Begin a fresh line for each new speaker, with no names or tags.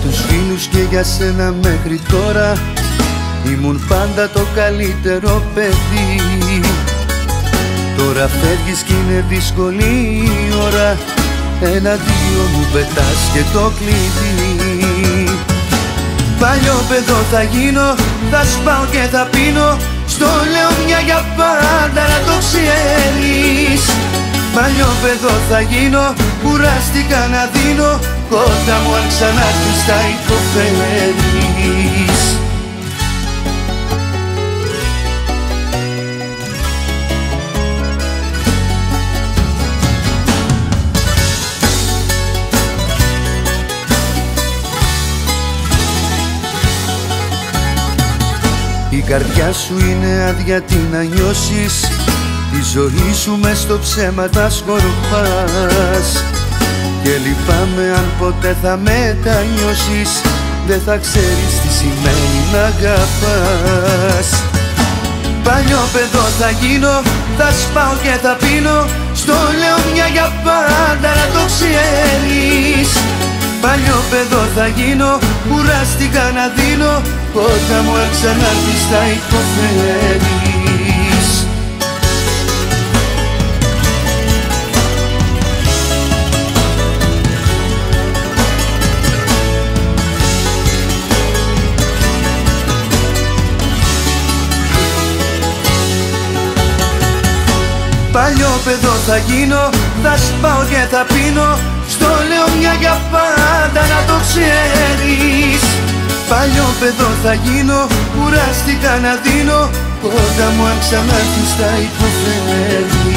Για τους φίλους και για σένα μέχρι τώρα. Ήμουν πάντα το καλύτερο παιδί. Τώρα φεύγεις κι είναι δύσκολη η ώρα. Ένα-δύο μου πετάς και το κλειδί. Παλιό παιδό θα γίνω, θα σπάω και θα πίνω. Στο λέω μια για πάντα να το ξέρεις. Παλιό παιδό θα γίνω, κουράστηκα να δίνω Κότα μου αν ξανάρθεις θα υποφέρεις Η καρδιά σου είναι άδεια τι να νιώσεις. Τη ζωή σου μες στο ψέμα τα σκορπάς Και λυπάμαι αν ποτέ θα μετανιώσεις. Δεν θα ξέρεις τι σημαίνει να αγαπάς. Παλιό παιδό θα γίνω, θα σπάω και θα πίνω. Στο λέω μια για πάντα να το ξέρεις. Παλιό παιδό θα γίνω, κουράστηκα να δίνω. Όταν μου ξανάρθεις θα υποφέρεις Παλιό παιδό θα γίνω, θα σπάω και θα πίνω. Στο λέω μια για πάντα να το ξέρεις. Παλιό παιδό θα γίνω, κουράστηκα να δίνω. Όταν μου αν ξανάρθεις θα υποφέρεις